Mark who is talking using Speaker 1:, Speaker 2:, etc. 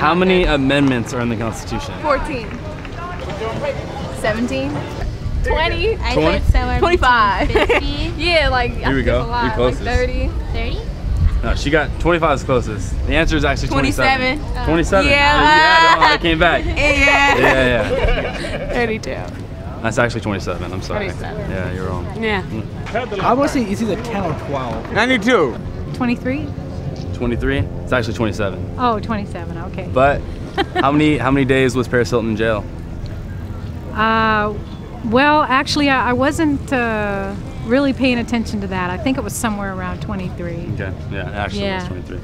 Speaker 1: How many amendments are in the Constitution?
Speaker 2: 14. 17. 20.
Speaker 1: 20?
Speaker 3: heard
Speaker 2: 25.
Speaker 3: 50,
Speaker 2: Yeah, like
Speaker 1: Here we go.
Speaker 2: I
Speaker 1: You're closest.
Speaker 2: Like 30.
Speaker 3: 30.
Speaker 1: No, she got 25 is closest. The answer is actually 27.
Speaker 2: 27.
Speaker 1: 27.
Speaker 2: Yeah.
Speaker 1: You had it came back.
Speaker 2: Yeah.
Speaker 1: Yeah, yeah.
Speaker 2: 32.
Speaker 1: That's actually 27. I'm sorry.
Speaker 2: 27.
Speaker 1: Yeah, you're wrong.
Speaker 2: Yeah.
Speaker 4: I want to say it's either 10 or 12.
Speaker 5: 92.
Speaker 6: 23?
Speaker 1: 23. It's actually 27.
Speaker 6: Oh, 27, okay.
Speaker 1: But how many how many days was Paris Hilton in jail?
Speaker 6: Uh, well, actually, I, I wasn't uh, really paying attention to that. I think it was somewhere around 23.
Speaker 1: Okay. Yeah, actually it was 23.